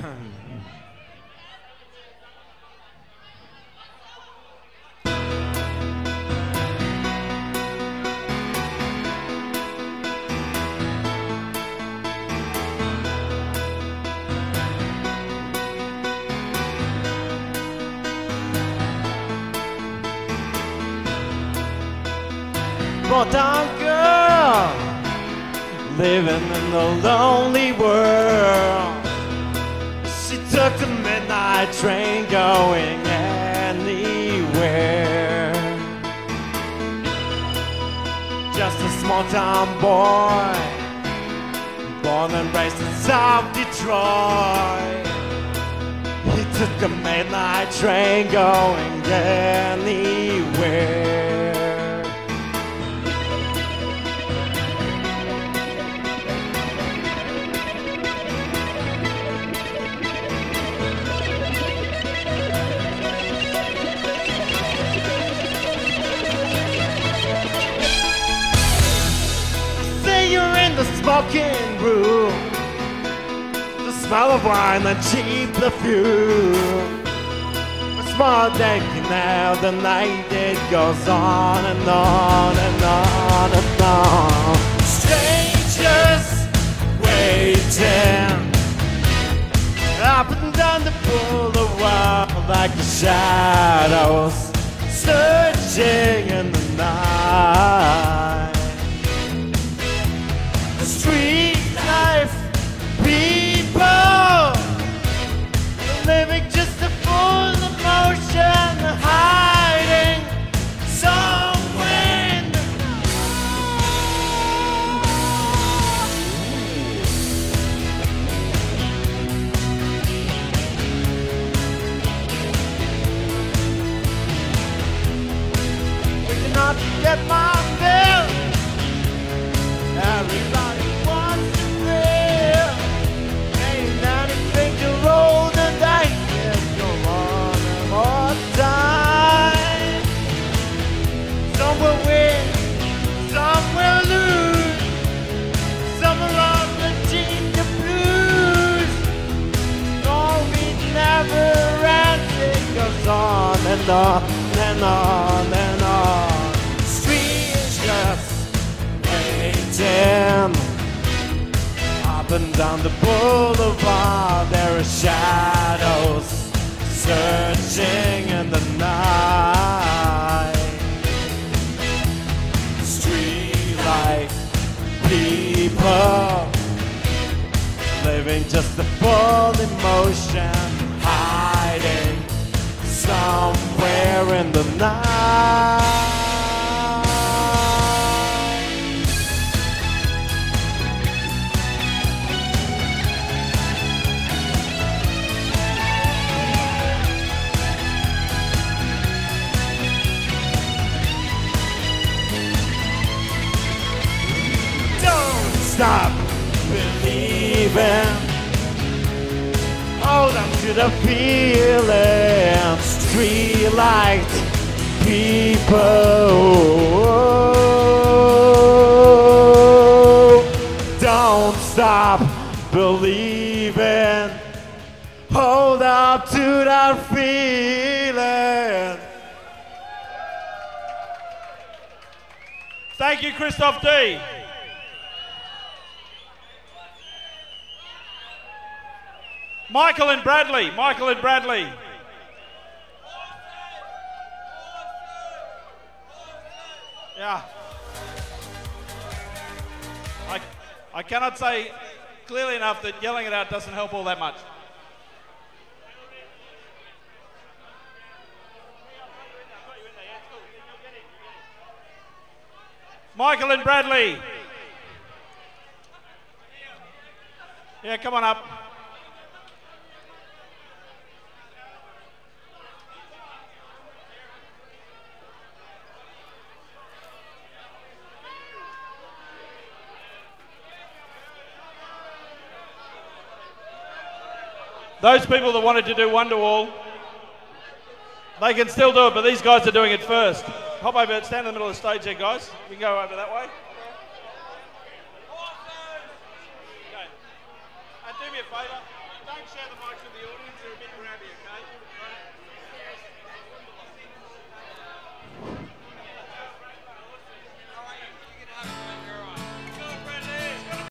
Down girl living in a lonely world. She took the midnight train going anywhere. Just a small town boy, born and raised in South Detroit. He took the midnight train going anywhere. Smoking room. The smell of wine and cheap perfume. A small day now, the night it goes on and on and on and on. Strangers waiting up and down the boulevard like the shadows searching Get my. Everybody wants to thrill. Ain't roll the dice. On and time. Some will win, some will lose. Some are on the to we never ends. It goes on and on and on waiting. Up and down the boulevard, there are shadows searching in the night. Street light people living just a full emotion, hiding somewhere in the night. Stop believing. Hold on to the feeling. Street light people. Don't stop believing. Hold up to that feeling. Thank you, Christoph D. Michael and Bradley. Michael and Bradley. Yeah. I, I cannot say clearly enough that yelling it out doesn't help all that much. Michael and Bradley. Yeah, come on up. Those people that wanted to do Wonderwall, they can still do it, but these guys are doing it first. Hop over, stand in the middle of the stage there, guys. You can go over that way. Okay. And do me a favour. don't share the mics